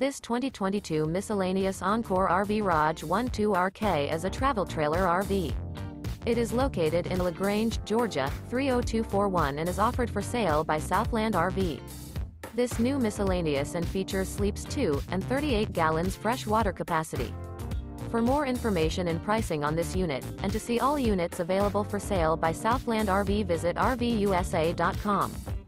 This 2022 miscellaneous Encore RV ROG 12RK is a travel trailer RV. It is located in LaGrange, Georgia, 30241 and is offered for sale by Southland RV. This new miscellaneous and features sleeps 2 and 38 gallons fresh water capacity. For more information and pricing on this unit, and to see all units available for sale by Southland RV visit RVUSA.com.